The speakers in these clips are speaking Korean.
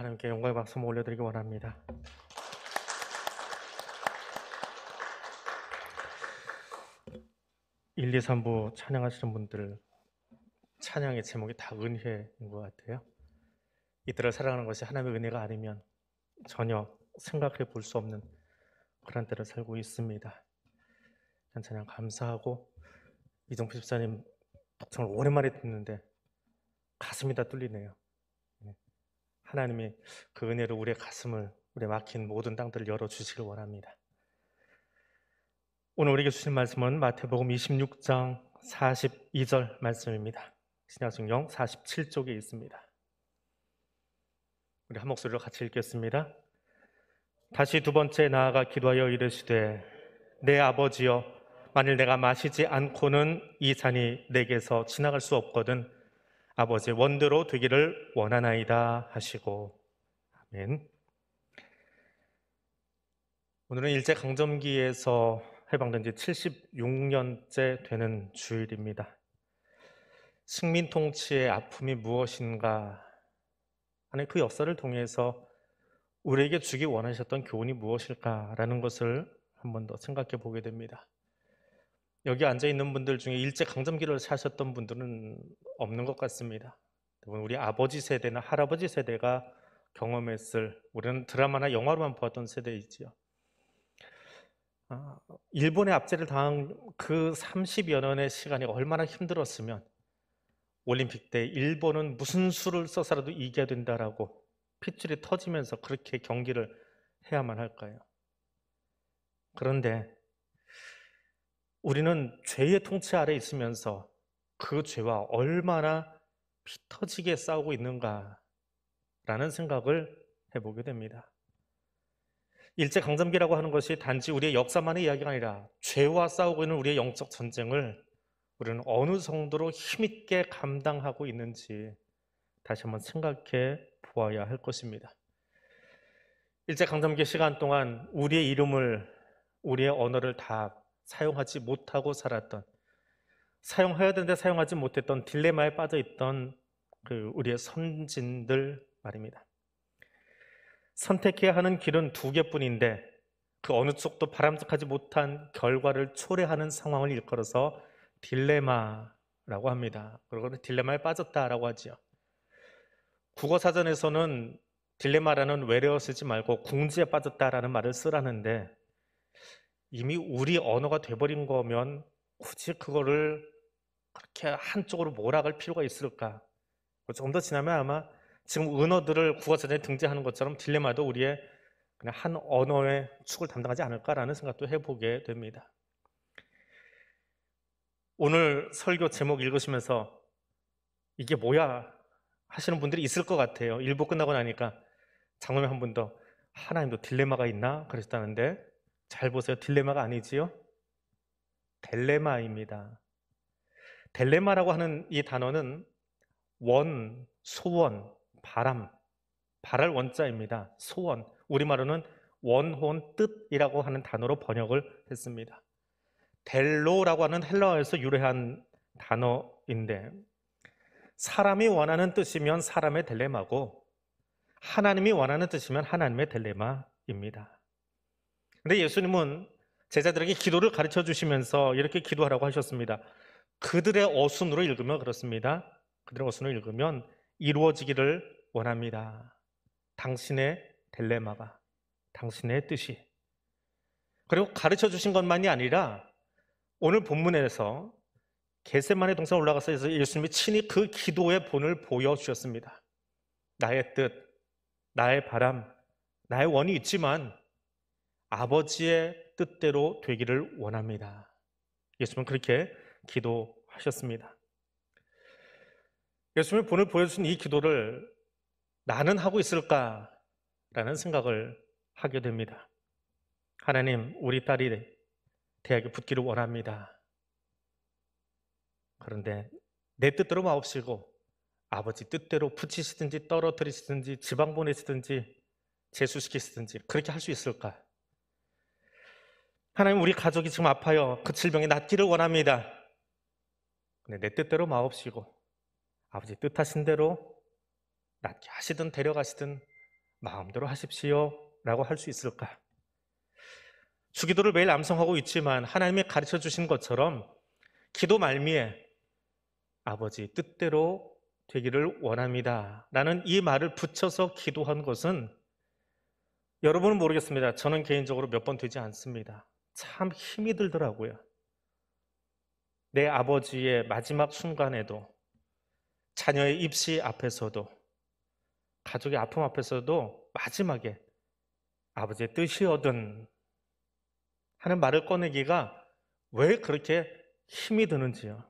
하나님께 영광의 박수 한번 올려드리기 원합니다. 일, 이, 삼부 찬양하시는 분들 찬양의 제목이 다 은혜인 것 같아요. 이들을 사랑하는 것이 하나님의 은혜가 아니면 전혀 생각해 볼 수 없는 그런 때를 살고 있습니다. 찬양 감사하고 이정표 집사님 독창을 오랜만에 듣는데 가슴이 다 뚫리네요. 네. 하나님이 그 은혜로 우리의 가슴을 우리 막힌 모든 땅들을 열어 주시길 원합니다. 오늘 우리에게 주신 말씀은 마태복음 26장 42절 말씀입니다. 신약성경 47쪽에 있습니다. 우리 한 목소리로 같이 읽겠습니다. 다시 두 번째 나아가 기도하여 이르시되 내 아버지여 만일 내가 마시지 않고는 이 잔이 내게서 지나갈 수 없거든 아버지의 원대로 되기를 원하나이다 하시고 아멘. 오늘은 일제 강점기에서 해방된 지 76년째 되는 주일입니다. 식민 통치의 아픔이 무엇인가 하는 그 역사를 통해서 우리에게 주기 원하셨던 교훈이 무엇일까라는 것을 한 번 더 생각해 보게 됩니다. 여기 앉아 있는 분들 중에 일제 강점기를 사셨던 분들은 없는 것 같습니다. 우리 아버지 세대나 할아버지 세대가 경험했을 우리는 드라마나 영화로만 보았던 세대이지요. 아, 일본의 압제를 당한 그 30여 년의 시간이 얼마나 힘들었으면 올림픽 때 일본은 무슨 수를 써서라도 이겨야 된다라고 핏줄이 터지면서 그렇게 경기를 해야만 할까요? 그런데 우리는 죄의 통치 아래 있으면서 그 죄와 얼마나 피 터지게 싸우고 있는가라는 생각을 해보게 됩니다. 일제 강점기라고 하는 것이 단지 우리의 역사만의 이야기가 아니라 죄와 싸우고 있는 우리의 영적 전쟁을 우리는 어느 정도로 힘있게 감당하고 있는지 다시 한번 생각해 보아야 할 것입니다. 일제 강점기 시간 동안 우리의 이름을 우리의 언어를 다 사용하지 못하고 살았던 사용해야 되는데 사용하지 못했던 딜레마에 빠져 있던 그 우리의 선진들 말입니다. 선택해야 하는 길은 두 개뿐인데 그 어느 쪽도 바람직하지 못한 결과를 초래하는 상황을 일컬어서 딜레마라고 합니다. 그리고 딜레마에 빠졌다라고 하지요. 국어 사전에서는 딜레마라는 외래어 쓰지 말고 궁지에 빠졌다라는 말을 쓰라는데 이미 우리 언어가 돼버린 거면 굳이 그거를 그렇게 한쪽으로 몰아갈 필요가 있을까? 조금 더 지나면 아마 지금 은어들을 국어사전에 등재하는 것처럼 딜레마도 우리의 그냥 한 언어의 축을 담당하지 않을까라는 생각도 해보게 됩니다. 오늘 설교 제목 읽으시면서 이게 뭐야 하시는 분들이 있을 것 같아요. 일부 끝나고 나니까 장로님 한 분 더 하나님도 딜레마가 있나 그러셨다는데 잘 보세요. 딜레마가 아니지요? 델레마입니다. 델레마라고 하는 이 단어는 원, 소원, 바람, 바랄 원자입니다. 소원. 우리말로는 원혼 뜻이라고 하는 단어로 번역을 했습니다. 델로라고 하는 헬라어에서 유래한 단어인데 사람이 원하는 뜻이면 사람의 델레마고 하나님이 원하는 뜻이면 하나님의 델레마입니다. 근데 예수님은 제자들에게 기도를 가르쳐 주시면서 이렇게 기도하라고 하셨습니다. 그들의 어순으로 읽으면 그렇습니다. 그들의 어순으로 읽으면 이루어지기를 원합니다. 당신의 델레마가, 당신의 뜻이. 그리고 가르쳐 주신 것만이 아니라 오늘 본문에서 게세만의 동산 올라가서 예수님이 친히 그 기도의 본을 보여주셨습니다. 나의 뜻, 나의 바람, 나의 원이 있지만 아버지의 뜻대로 되기를 원합니다. 예수님은 그렇게 기도하셨습니다. 예수님의 본을 보여주신 이 기도를 나는 하고 있을까라는 생각을 하게 됩니다. 하나님, 우리 딸이 대학에 붙기를 원합니다. 그런데 내 뜻대로 마옵시고 아버지 뜻대로 붙이시든지 떨어뜨리시든지 지방 보내시든지 재수시키시든지 그렇게 할 수 있을까? 하나님 우리 가족이 지금 아파요. 그 질병이 낫기를 원합니다. 근데 내 뜻대로 마옵시고 아버지 뜻하신 대로 낫게 하시든 데려가시든 마음대로 하십시오. 라고 할 수 있을까? 주기도를 매일 암송하고 있지만 하나님이 가르쳐 주신 것처럼 기도 말미에 아버지 뜻대로 되기를 원합니다. 라는 이 말을 붙여서 기도한 것은 여러분은 모르겠습니다. 저는 개인적으로 몇 번 되지 않습니다. 참 힘이 들더라고요. 내 아버지의 마지막 순간에도 자녀의 입시 앞에서도 가족의 아픔 앞에서도 마지막에 아버지의 뜻이어든 하는 말을 꺼내기가 왜 그렇게 힘이 드는지요.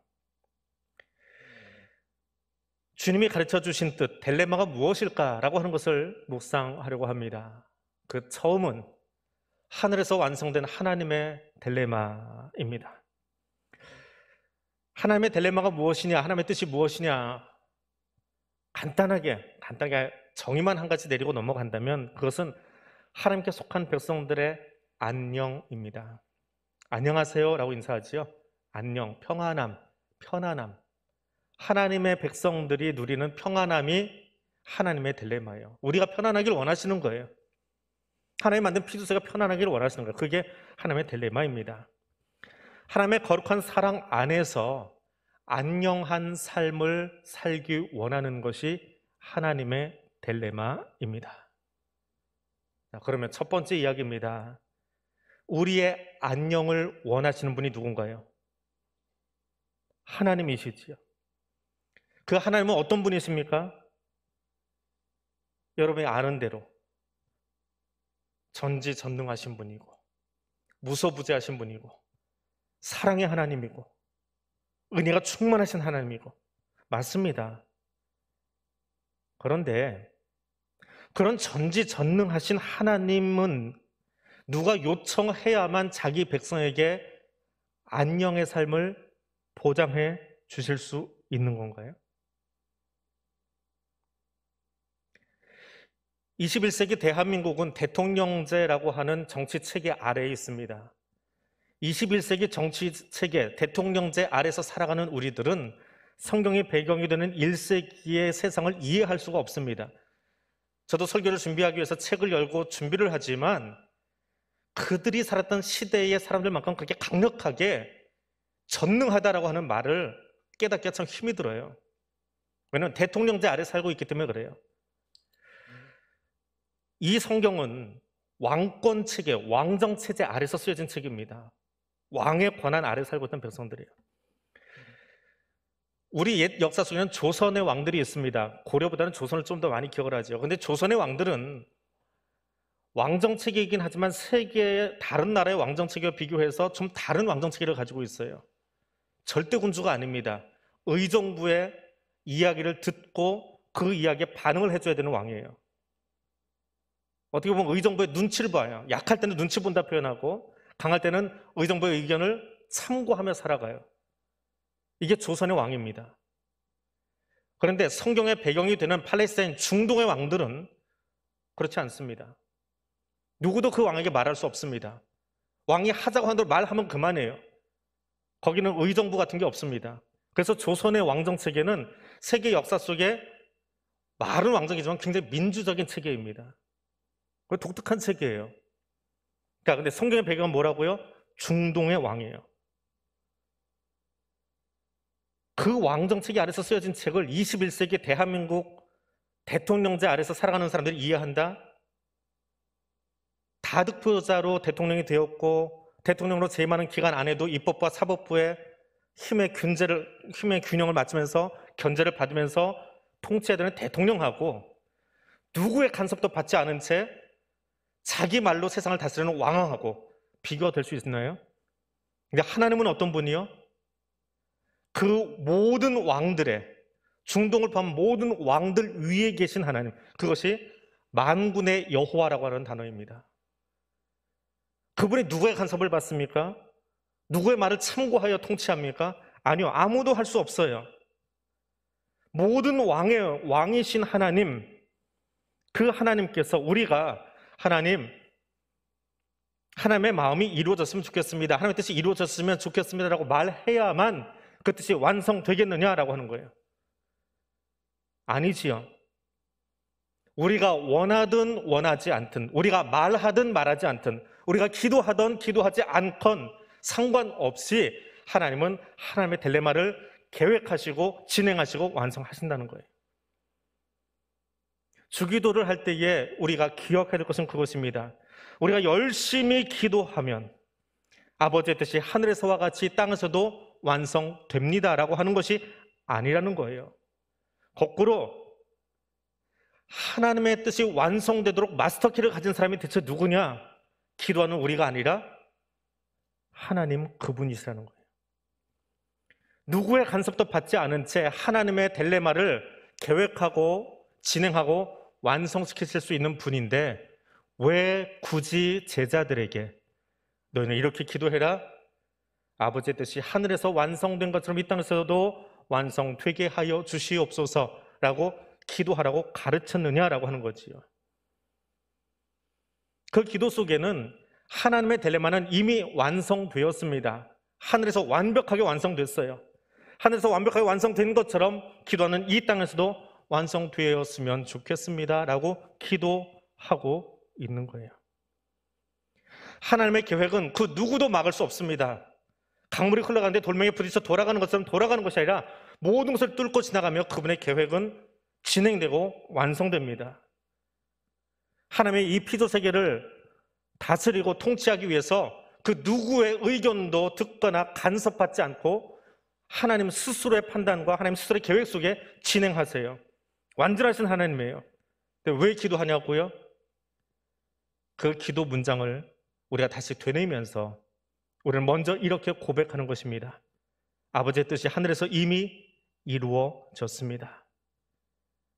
주님이 가르쳐 주신 뜻, 델레마가 무엇일까라고 하는 것을 묵상하려고 합니다. 그 처음은 하늘에서 완성된 하나님의 델레마입니다. 하나님의 델레마가 무엇이냐, 하나님의 뜻이 무엇이냐, 간단하게, 간단하게 정의만 한 가지 내리고 넘어간다면 그것은 하나님께 속한 백성들의 안녕입니다. 안녕하세요 라고 인사하지요. 안녕, 평안함, 편안함. 하나님의 백성들이 누리는 평안함이 하나님의 딜레마예요. 우리가 편안하길 원하시는 거예요. 하나님 만든 피두새가 편안하길 원하시는 거예요. 그게 하나님의 딜레마입니다. 하나님의 거룩한 사랑 안에서 안녕한 삶을 살기 원하는 것이 하나님의 딜레마입니다. 그러면 첫 번째 이야기입니다. 우리의 안녕을 원하시는 분이 누군가요? 하나님이시지요. 그 하나님은 어떤 분이십니까? 여러분이 아는 대로 전지전능하신 분이고 무소부재하신 분이고 사랑의 하나님이고 은혜가 충만하신 하나님이고 맞습니다. 그런데 그런 전지전능하신 하나님은 누가 요청해야만 자기 백성에게 안녕의 삶을 보장해 주실 수 있는 건가요? 21세기 대한민국은 대통령제라고 하는 정치 체계 아래에 있습니다. 21세기 정치 체계, 대통령제 아래서 살아가는 우리들은 성경의 배경이 되는 1세기의 세상을 이해할 수가 없습니다. 저도 설교를 준비하기 위해서 책을 열고 준비를 하지만 그들이 살았던 시대의 사람들만큼 그렇게 강력하게 전능하다라고 하는 말을 깨닫기가 참 힘이 들어요. 왜냐하면 대통령제 아래 살고 있기 때문에 그래요. 이 성경은 왕권 체계, 왕정 체제 아래서 쓰여진 책입니다. 왕의 권한 아래 살고 있던 백성들이에요. 우리 옛 역사 속에는 조선의 왕들이 있습니다. 고려보다는 조선을 좀 더 많이 기억을 하죠. 근데 조선의 왕들은 왕정 체계이긴 하지만 세계의 다른 나라의 왕정 체계와 비교해서 좀 다른 왕정 체계를 가지고 있어요. 절대 군주가 아닙니다. 의정부의 이야기를 듣고 그 이야기에 반응을 해줘야 되는 왕이에요. 어떻게 보면 의정부의 눈치를 봐요. 약할 때는 눈치 본다 표현하고 강할 때는 의정부의 의견을 참고하며 살아가요. 이게 조선의 왕입니다. 그런데 성경의 배경이 되는 팔레스타인 중동의 왕들은 그렇지 않습니다. 누구도 그 왕에게 말할 수 없습니다. 왕이 하자고 하는 대로 말하면 그만해요. 거기는 의정부 같은 게 없습니다. 그래서 조선의 왕정 체계는 세계 역사 속에 말은 왕정이지만 굉장히 민주적인 체계입니다. 그 독특한 체계예요. 그러니까 근데 성경의 배경은 뭐라고요? 중동의 왕이에요. 그 왕정 체계 아래서 쓰여진 책을 21세기 대한민국 대통령제 아래서 살아가는 사람들이 이해한다? 다득표자로 대통령이 되었고 대통령으로 재임하는 기간 안에도 입법과 사법부의 힘의 균제를 힘의 균형을 맞추면서 견제를 받으면서 통치해야 되는 대통령하고 누구의 간섭도 받지 않은 채 자기 말로 세상을 다스리는 왕하고 비교가 될 수 있나요? 근데 하나님은 어떤 분이요? 그 모든 왕들의 중동을 포함한 모든 왕들 위에 계신 하나님 그것이 만군의 여호와라고 하는 단어입니다. 그분이 누구의 간섭을 받습니까? 누구의 말을 참고하여 통치합니까? 아니요. 아무도 할 수 없어요. 모든 왕의 왕이신 하나님 그 하나님께서 우리가 하나님 하나님의 마음이 이루어졌으면 좋겠습니다. 하나님의 뜻이 이루어졌으면 좋겠습니다라고 말해야만 그 뜻이 완성되겠느냐라고 하는 거예요. 아니지요. 우리가 원하든 원하지 않든, 우리가 말하든 말하지 않든, 우리가 기도하든 기도하지 않건 상관없이 하나님은 하나님의 딜레마를 계획하시고 진행하시고 완성하신다는 거예요. 주기도를 할 때에 우리가 기억해야 될 것은 그것입니다. 우리가 열심히 기도하면 아버지의 뜻이 하늘에서와 같이 땅에서도 완성됩니다라고 하는 것이 아니라는 거예요. 거꾸로 하나님의 뜻이 완성되도록 마스터키를 가진 사람이 대체 누구냐? 기도하는 우리가 아니라 하나님 그분이시라는 거예요. 누구의 간섭도 받지 않은 채 하나님의 델레마를 계획하고 진행하고 완성시키실 수 있는 분인데 왜 굳이 제자들에게 너희는 이렇게 기도해라 아버지의 뜻이 하늘에서 완성된 것처럼 이 땅에서도 완성되게 하여 주시옵소서라고 기도하라고 가르쳤느냐라고 하는 거지요. 그 기도 속에는 하나님의 델레마는 이미 완성되었습니다. 하늘에서 완벽하게 완성됐어요. 하늘에서 완벽하게 완성된 것처럼 기도하는 이 땅에서도 완성되었으면 좋겠습니다 라고 기도하고 있는 거예요. 하나님의 계획은 그 누구도 막을 수 없습니다. 강물이 흘러가는데 돌멩이에 부딪혀 돌아가는 것처럼 돌아가는 것이 아니라 모든 것을 뚫고 지나가며 그분의 계획은 진행되고 완성됩니다. 하나님의 이 피조 세계를 다스리고 통치하기 위해서 그 누구의 의견도 듣거나 간섭받지 않고 하나님 스스로의 판단과 하나님 스스로의 계획 속에 진행하세요. 완전하신 하나님이에요. 근데 왜 기도하냐고요? 그 기도 문장을 우리가 다시 되뇌면서 우리는 먼저 이렇게 고백하는 것입니다. 아버지의 뜻이 하늘에서 이미 이루어졌습니다.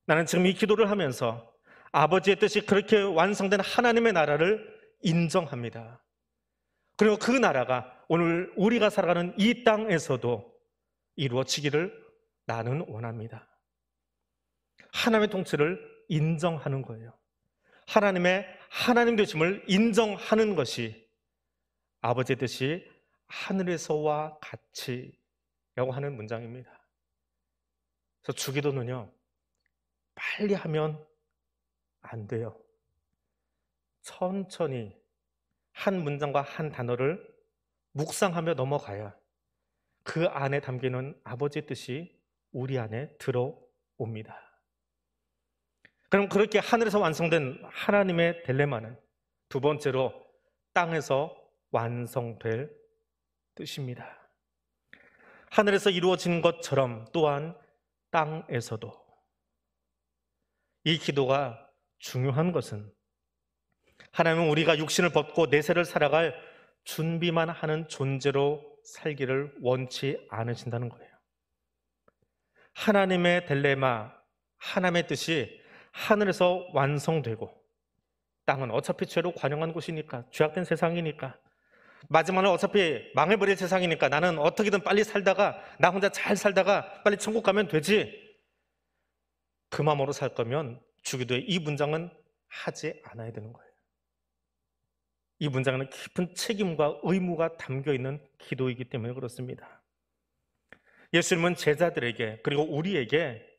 나는 지금 이 기도를 하면서 아버지의 뜻이 그렇게 완성된 하나님의 나라를 인정합니다. 그리고 그 나라가 오늘 우리가 살아가는 이 땅에서도 이루어지기를 나는 원합니다. 하나님의 통치를 인정하는 거예요. 하나님의 하나님 되심을 인정하는 것이 아버지의 뜻이 하늘에서와 같이라고 하는 문장입니다. 그래서 주기도는요, 빨리 하면 안 돼요. 천천히 한 문장과 한 단어를 묵상하며 넘어가야 그 안에 담기는 아버지의 뜻이 우리 안에 들어옵니다. 그럼 그렇게 하늘에서 완성된 하나님의 델레마는 두 번째로 땅에서 완성될 뜻입니다. 하늘에서 이루어진 것처럼 또한 땅에서도 이 기도가 중요한 것은 하나님은 우리가 육신을 벗고 내세를 살아갈 준비만 하는 존재로 살기를 원치 않으신다는 거예요. 하나님의 델레마, 하나님의 뜻이 하늘에서 완성되고 땅은 어차피 죄로 관영한 곳이니까 죄악된 세상이니까 마지막은 어차피 망해버릴 세상이니까 나는 어떻게든 빨리 살다가 나 혼자 잘 살다가 빨리 천국 가면 되지 그 마음으로 살 거면 주기도의 이 문장은 하지 않아야 되는 거예요. 이 문장에는 깊은 책임과 의무가 담겨 있는 기도이기 때문에 그렇습니다. 예수님은 제자들에게 그리고 우리에게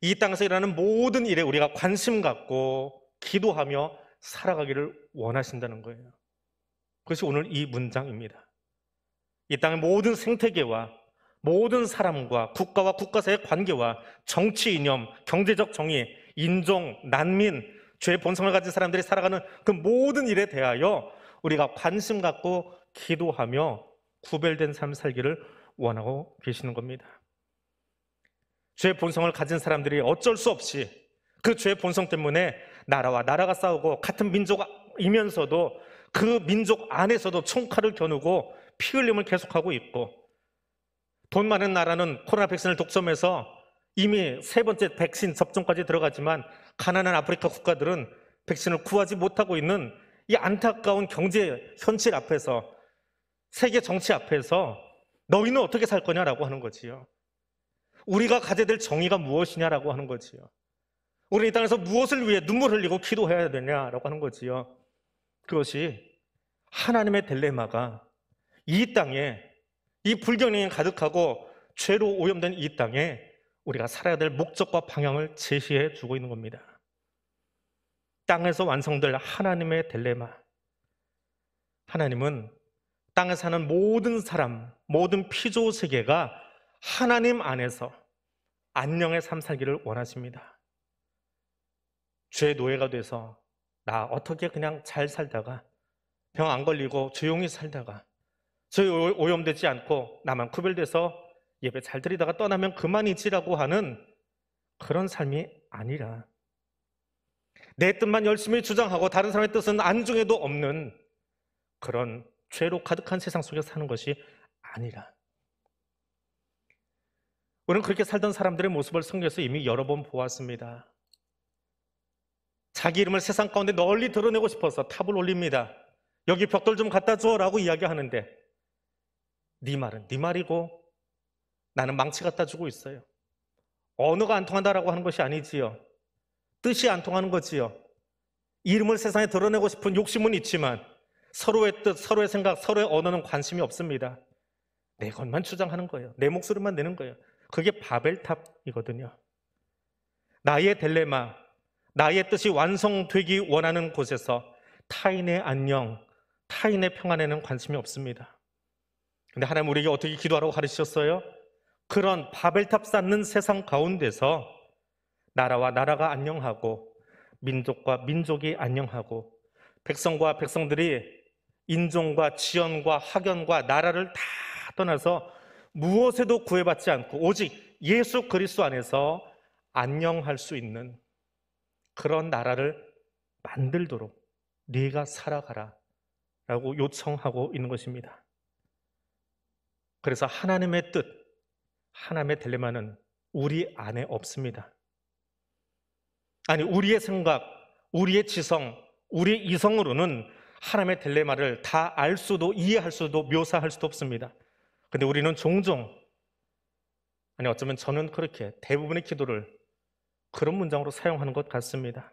이 땅에서 일하는 모든 일에 우리가 관심 갖고 기도하며 살아가기를 원하신다는 거예요. 그것이 오늘 이 문장입니다. 이 땅의 모든 생태계와 모든 사람과 국가와 국가 사이의 관계와 정치 이념, 경제적 정의, 인종, 난민, 죄의 본성을 가진 사람들이 살아가는 그 모든 일에 대하여 우리가 관심 갖고 기도하며 구별된 삶 살기를 원하고 계시는 겁니다. 죄의 본성을 가진 사람들이 어쩔 수 없이 그 죄의 본성 때문에 나라와 나라가 싸우고 같은 민족이면서도 그 민족 안에서도 총칼을 겨누고 피 흘림을 계속하고 있고 돈 많은 나라는 코로나 백신을 독점해서 이미 세 번째 백신 접종까지 들어가지만 가난한 아프리카 국가들은 백신을 구하지 못하고 있는 이 안타까운 경제 현실 앞에서 세계 정치 앞에서 너희는 어떻게 살 거냐라고 하는 거지요. 우리가 가져야 될 정의가 무엇이냐라고 하는 거지요. 우리 이 땅에서 무엇을 위해 눈물 흘리고 기도해야 되냐라고 하는 거지요. 그것이 하나님의 델레마가 이 땅에 이 불경이 가득하고 죄로 오염된 이 땅에 우리가 살아야 될 목적과 방향을 제시해 주고 있는 겁니다. 땅에서 완성될 하나님의 딜레마. 하나님은 땅에 사는 모든 사람, 모든 피조 세계가 하나님 안에서 안녕의 삶 살기를 원하십니다. 죄 노예가 돼서 나 어떻게 그냥 잘 살다가 병 안 걸리고 조용히 살다가 저 오염되지 않고 나만 구별돼서 예배 잘 드리다가 떠나면 그만이지라고 하는 그런 삶이 아니라 내 뜻만 열심히 주장하고 다른 사람의 뜻은 안중에도 없는 그런 죄로 가득한 세상 속에 사는 것이 아니라 우리는 그렇게 살던 사람들의 모습을 성경에서 이미 여러 번 보았습니다. 자기 이름을 세상 가운데 널리 드러내고 싶어서 탑을 올립니다. 여기 벽돌 좀 갖다 줘라고 이야기하는데 네 말은 네 말이고 나는 망치 갖다 주고 있어요. 언어가 안 통한다라고 하는 것이 아니지요. 뜻이 안 통하는 거지요. 이름을 세상에 드러내고 싶은 욕심은 있지만 서로의 뜻, 서로의 생각, 서로의 언어는 관심이 없습니다. 내 것만 주장하는 거예요. 내 목소리만 내는 거예요. 그게 바벨탑이거든요. 나의 딜레마, 나의 뜻이 완성되기 원하는 곳에서 타인의 안녕, 타인의 평안에는 관심이 없습니다. 근데 하나님 우리에게 어떻게 기도하라고 가르치셨어요? 그런 바벨탑 쌓는 세상 가운데서 나라와 나라가 안녕하고 민족과 민족이 안녕하고 백성과 백성들이 인종과 지연과 학연과 나라를 다 떠나서 무엇에도 구애받지 않고 오직 예수 그리스도 안에서 안녕할 수 있는 그런 나라를 만들도록 네가 살아가라 라고 요청하고 있는 것입니다. 그래서 하나님의 뜻, 하나님의 딜레마는 우리 안에 없습니다. 아니, 우리의 생각, 우리의 지성, 우리의 이성으로는 하나님의 딜레마를 다 알 수도 이해할 수도 묘사할 수도 없습니다. 근데 우리는 종종 아니 어쩌면 저는 그렇게 대부분의 기도를 그런 문장으로 사용하는 것 같습니다.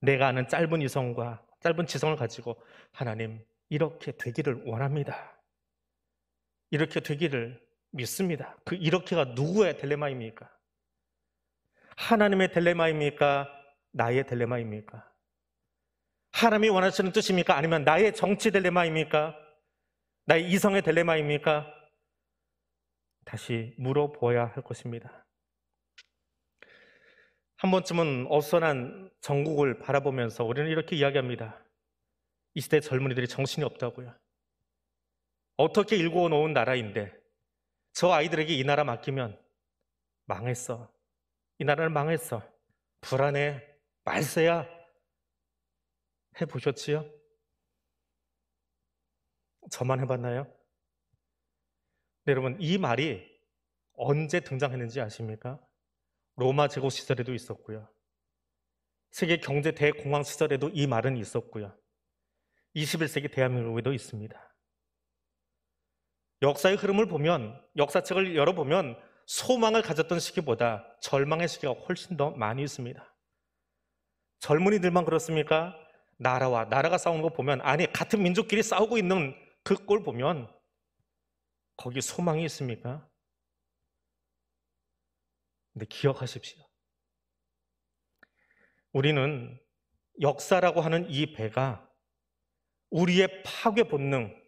내가 아는 짧은 이성과 짧은 지성을 가지고 하나님 이렇게 되기를 원합니다. 이렇게 되기를 믿습니다. 그 이렇게가 누구의 딜레마입니까? 하나님의 딜레마입니까? 나의 딜레마입니까? 하나님이 원하시는 뜻입니까? 아니면 나의 정치 딜레마입니까? 나의 이성의 딜레마입니까? 다시 물어보아야 할 것입니다. 한 번쯤은 어선한 전국을 바라보면서 우리는 이렇게 이야기합니다. 이 시대 젊은이들이 정신이 없다고요. 어떻게 일궈 놓은 나라인데 저 아이들에게 이 나라 맡기면 망했어. 이 나라는 망했어. 불안해. 말세야. 해보셨지요? 저만 해봤나요? 네, 여러분, 이 말이 언제 등장했는지 아십니까? 로마 제국 시절에도 있었고요. 세계 경제 대공황 시절에도 이 말은 있었고요. 21세기 대한민국에도 있습니다. 역사의 흐름을 보면, 역사책을 열어보면 소망을 가졌던 시기보다 절망의 시기가 훨씬 더 많이 있습니다. 젊은이들만 그렇습니까? 나라와 나라가 싸우는 거 보면, 아니, 같은 민족끼리 싸우고 있는 그 꼴 보면, 거기 소망이 있습니까? 근데 기억하십시오. 우리는 역사라고 하는 이 배가 우리의 파괴 본능,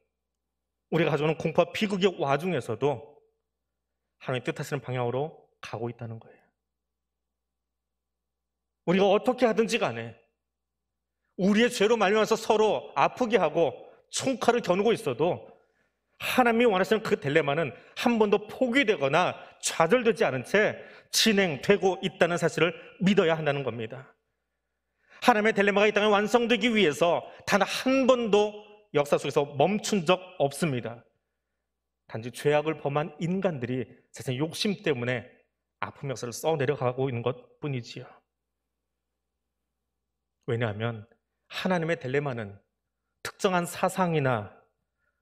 우리가 가져오는 공포와 비극의 와중에서도 하나님 뜻하시는 방향으로 가고 있다는 거예요. 우리가 어떻게 하든지 간에 우리의 죄로 말미암아서 서로 아프게 하고 총칼을 겨누고 있어도 하나님이 원하시는 그 딜레마는 한 번도 포기되거나 좌절되지 않은 채 진행되고 있다는 사실을 믿어야 한다는 겁니다. 하나님의 딜레마가 이 땅에 완성되기 위해서 단 한 번도 역사 속에서 멈춘 적 없습니다. 단지 죄악을 범한 인간들이 세상 욕심 때문에 아픔 역사를 써 내려가고 있는 것 뿐이지요. 왜냐하면 하나님의 딜레마는 특정한 사상이나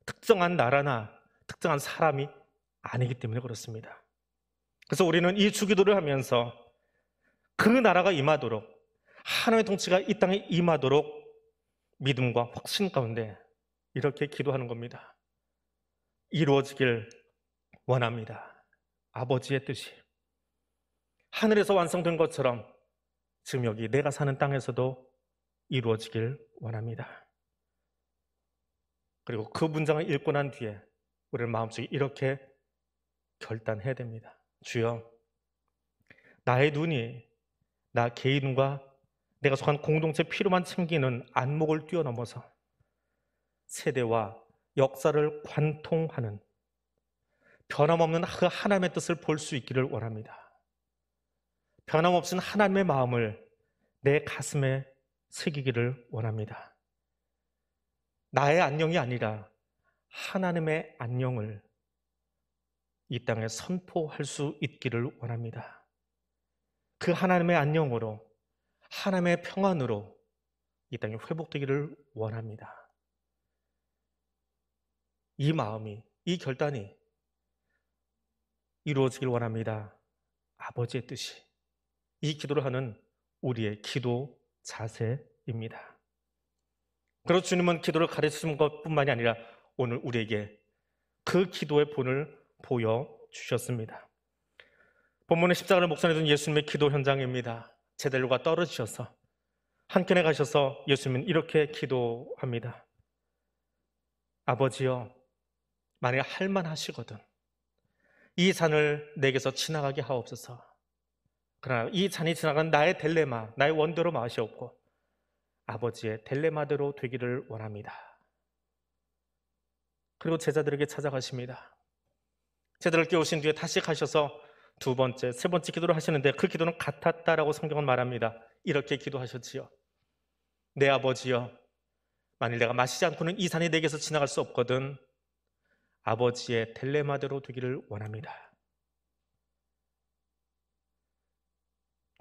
특정한 나라나 특정한 사람이 아니기 때문에 그렇습니다. 그래서 우리는 이 주기도를 하면서 그 나라가 임하도록 하나님의 통치가 이 땅에 임하도록 믿음과 확신 가운데 이렇게 기도하는 겁니다. 이루어지길 원합니다. 아버지의 뜻이 하늘에서 완성된 것처럼 지금 여기 내가 사는 땅에서도 이루어지길 원합니다. 그리고 그 문장을 읽고 난 뒤에 우리는 마음속에 이렇게 결단해야 됩니다. 주여, 나의 눈이 나 개인과 내가 속한 공동체 필요만 챙기는 안목을 뛰어넘어서 세대와 역사를 관통하는 변함없는 그 하나님의 뜻을 볼 수 있기를 원합니다. 변함없은 하나님의 마음을 내 가슴에 새기기를 원합니다. 나의 안녕이 아니라 하나님의 안녕을 이 땅에 선포할 수 있기를 원합니다. 그 하나님의 안녕으로 하나님의 평안으로 이 땅이 회복되기를 원합니다. 이 마음이, 이 결단이 이루어지길 원합니다. 아버지의 뜻이. 이 기도를 하는 우리의 기도 자세입니다. 그리고 주님은 기도를 가르치는 것뿐만이 아니라 오늘 우리에게 그 기도의 본을 보여주셨습니다. 본문의 십자가를 목전에 둔 예수님의 기도 현장입니다. 제대로가 떨어지셔서 한켠에 가셔서 예수님은 이렇게 기도합니다. 아버지여, 만약 할만하시거든 이 잔을 내게서 지나가게 하옵소서. 그러나 이 잔이 지나간 나의 델레마, 나의 원대로 마시옵고 아버지의 델레마대로 되기를 원합니다. 그리고 제자들에게 찾아가십니다. 제자들 깨우신 뒤에 다시 가셔서 두 번째, 세 번째 기도를 하시는데 그 기도는 같았다라고 성경은 말합니다. 이렇게 기도하셨지요. 내 아버지여, 만일 내가 마시지 않고는 이 산이 내게서 지나갈 수 없거든 아버지의 텔레마대로 되기를 원합니다.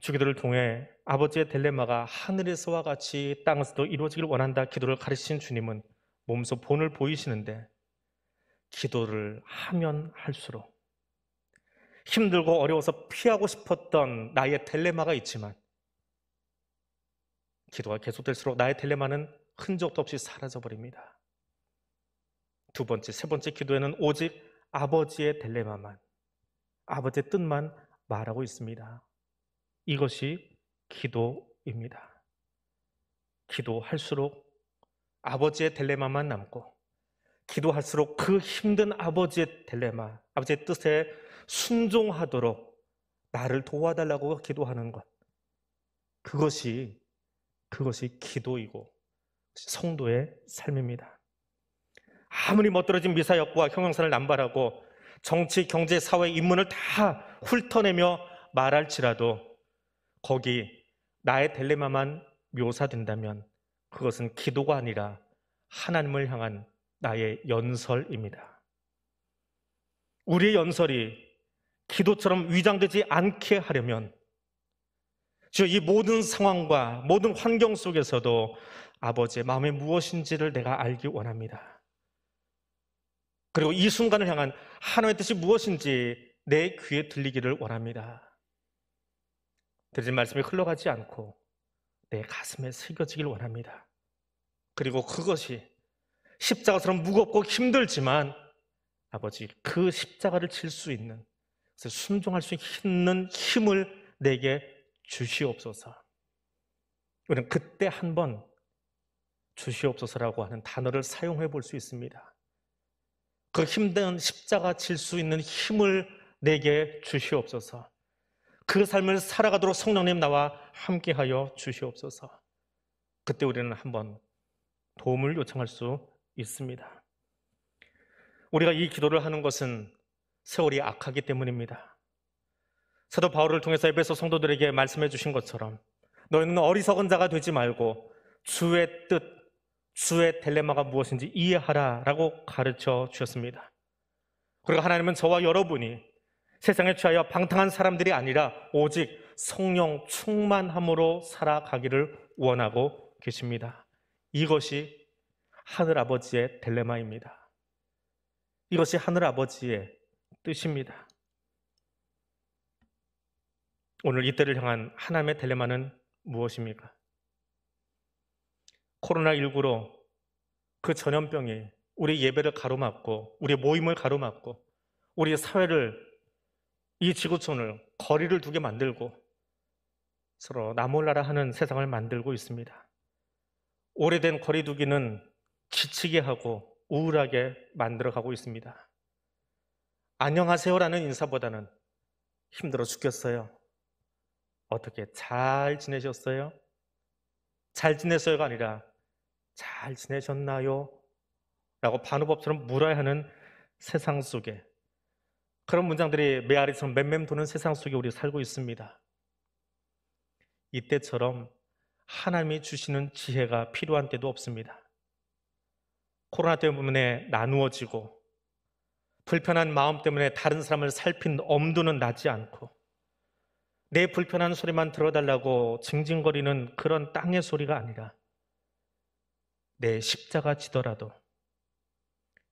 주기도를 통해 아버지의 텔레마가 하늘에서와 같이 땅에서도 이루어지길 원한다 기도를 가르치신 주님은 몸소 본을 보이시는데 기도를 하면 할수록 힘들고 어려워서 피하고 싶었던 나의 텔레마가 있지만 기도가 계속될수록 나의 텔레마는 흔적도 없이 사라져 버립니다. 두 번째, 세 번째 기도에는 오직 아버지의 델레마만, 아버지의 뜻만 말하고 있습니다. 이것이 기도입니다. 기도할수록 아버지의 델레마만 남고, 기도할수록 그 힘든 아버지의 델레마, 아버지의 뜻에 순종하도록 나를 도와달라고 기도하는 것. 그것이, 그것이 기도이고, 성도의 삶입니다. 아무리 멋들어진 미사역과 형용사를 남발하고 정치, 경제, 사회 인문을 다 훑어내며 말할지라도 거기 나의 델레마만 묘사된다면 그것은 기도가 아니라 하나님을 향한 나의 연설입니다. 우리의 연설이 기도처럼 위장되지 않게 하려면 이 모든 상황과 모든 환경 속에서도 아버지의 마음이 무엇인지를 내가 알기 원합니다. 그리고 이 순간을 향한 하나님의 뜻이 무엇인지 내 귀에 들리기를 원합니다. 드린 말씀이 흘러가지 않고 내 가슴에 새겨지길 원합니다. 그리고 그것이 십자가처럼 무겁고 힘들지만 아버지 그 십자가를 칠 수 있는 순종할 수 있는 힘을 내게 주시옵소서. 우리는 그때 한 번 주시옵소서라고 하는 단어를 사용해 볼 수 있습니다. 그 힘든 십자가 칠 수 있는 힘을 내게 주시옵소서. 그 삶을 살아가도록 성령님 나와 함께하여 주시옵소서. 그때 우리는 한번 도움을 요청할 수 있습니다. 우리가 이 기도를 하는 것은 세월이 악하기 때문입니다. 사도 바울을 통해서 에베소 성도들에게 말씀해 주신 것처럼 너희는 어리석은 자가 되지 말고 주의 뜻 주의 텔레마가 무엇인지 이해하라라고 가르쳐 주셨습니다. 그리고 하나님은 저와 여러분이 세상에 취하여 방탕한 사람들이 아니라 오직 성령 충만함으로 살아가기를 원하고 계십니다. 이것이 하늘 아버지의 델레마입니다. 이것이 하늘 아버지의 뜻입니다. 오늘 이때를 향한 하나님의 델레마는 무엇입니까? 코로나19로 그 전염병이 우리 예배를 가로막고 우리 모임을 가로막고 우리 사회를 이 지구촌을 거리를 두게 만들고 서로 나몰라라 하는 세상을 만들고 있습니다. 오래된 거리두기는 지치게 하고 우울하게 만들어 가고 있습니다. 안녕하세요라는 인사보다는 힘들어 죽겠어요. 어떻게 잘 지내셨어요? 잘 지냈어요가 아니라 잘 지내셨나요? 라고 반어법처럼 물어야 하는 세상 속에 그런 문장들이 메아리처럼 맴맴 도는 세상 속에 우리 살고 있습니다. 이때처럼 하나님이 주시는 지혜가 필요한 때도 없습니다. 코로나 때문에 나누어지고 불편한 마음 때문에 다른 사람을 살핀 엄두는 나지 않고 내 불편한 소리만 들어달라고 징징거리는 그런 땅의 소리가 아니라 내 십자가 지더라도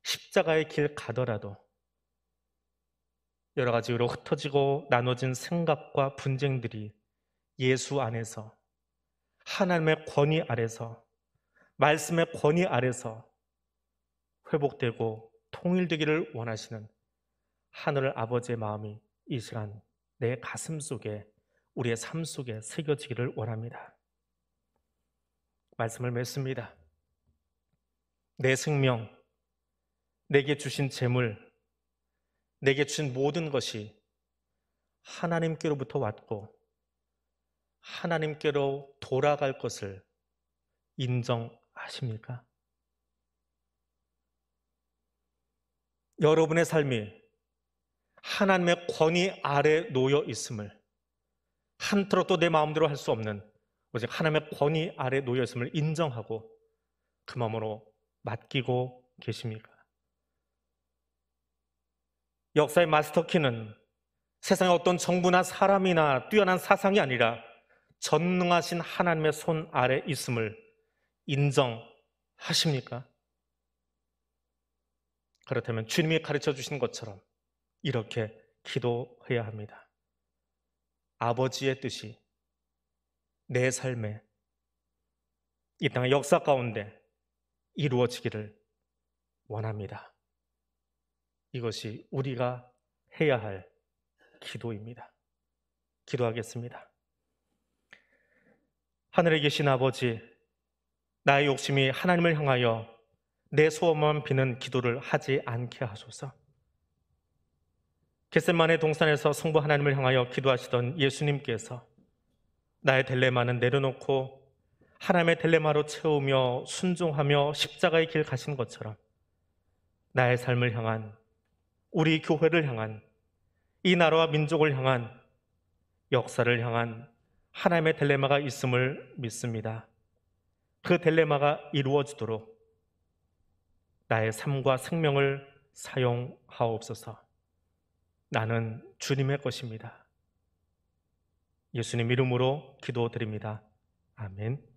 십자가의 길 가더라도 여러 가지로 흩어지고 나눠진 생각과 분쟁들이 예수 안에서 하나님의 권위 아래서 말씀의 권위 아래서 회복되고 통일되기를 원하시는 하늘 아버지의 마음이 이 시간 내 가슴 속에 우리의 삶 속에 새겨지기를 원합니다. 말씀을 맺습니다. 내 생명, 내게 주신 재물, 내게 주신 모든 것이 하나님께로부터 왔고 하나님께로 돌아갈 것을 인정하십니까? 여러분의 삶이 하나님의 권위 아래 놓여 있음을 한트럭도 내 마음대로 할 수 없는 오직 하나님의 권위 아래 놓여 있음을 인정하고 그 마음으로 맡기고 계십니까? 역사의 마스터키는 세상의 어떤 정부나 사람이나 뛰어난 사상이 아니라 전능하신 하나님의 손 아래 있음을 인정하십니까? 그렇다면 주님이 가르쳐 주신 것처럼 이렇게 기도해야 합니다. 아버지의 뜻이 내 삶에 이 땅의 역사 가운데 이루어지기를 원합니다. 이것이 우리가 해야 할 기도입니다. 기도하겠습니다. 하늘에 계신 아버지, 나의 욕심이 하나님을 향하여 내 소원만 비는 기도를 하지 않게 하소서. 겟셋만의 동산에서 성부 하나님을 향하여 기도하시던 예수님께서 나의 델레마는 내려놓고 하나님의 델레마로 채우며 순종하며 십자가의 길 가신 것처럼 나의 삶을 향한 우리 교회를 향한 이 나라와 민족을 향한 역사를 향한 하나님의 델레마가 있음을 믿습니다. 그 델레마가 이루어지도록 나의 삶과 생명을 사용하옵소서. 나는 주님의 것입니다. 예수님 이름으로 기도드립니다. 아멘.